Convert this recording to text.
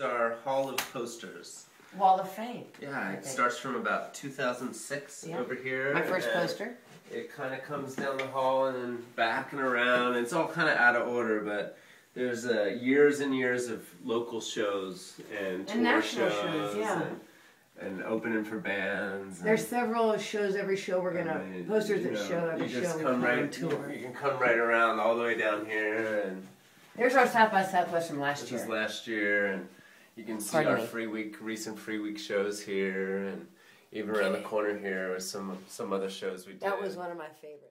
our Hall of Posters. Wall of Fame. Yeah, it starts from about 2006 Yeah. over here. My first poster. It kind of comes down the hall and then back and around. It's all kind of out of order, but there's uh, years and years of local shows and tour national shows, yeah. and, and opening for bands. There's several shows. Every show we're gonna mean, posters you that know, show every you just show come right, tour. You, you can come right around all the way down here, and There's our South by Southwest from last this year. was last year, and you can see Pardon our me. free week, recent free week shows here, and even around the corner here with some some other shows we did. That was one of my favorites.